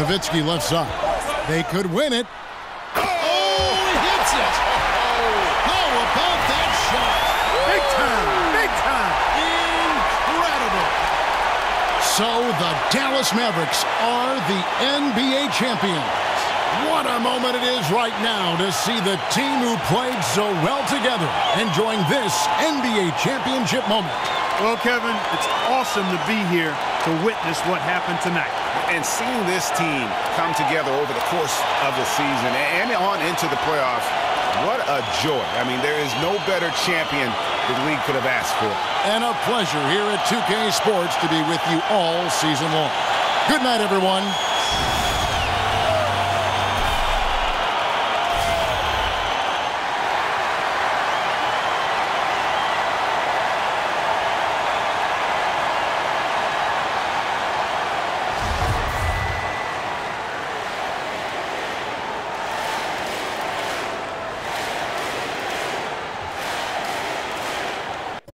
Nowitzki left side. They could win it. Oh, he hits it. How about that shot? Big time, big time. Incredible. So the Dallas Mavericks are the NBA champions. What a moment it is right now to see the team who played so well together enjoying this NBA championship moment. Well, Kevin, it's awesome to be here to witness what happened tonight. And seeing this team come together over the course of the season and on into the playoffs, what a joy. I mean, there is no better champion the league could have asked for. And a pleasure here at 2K Sports to be with you all season long. Good night, everyone.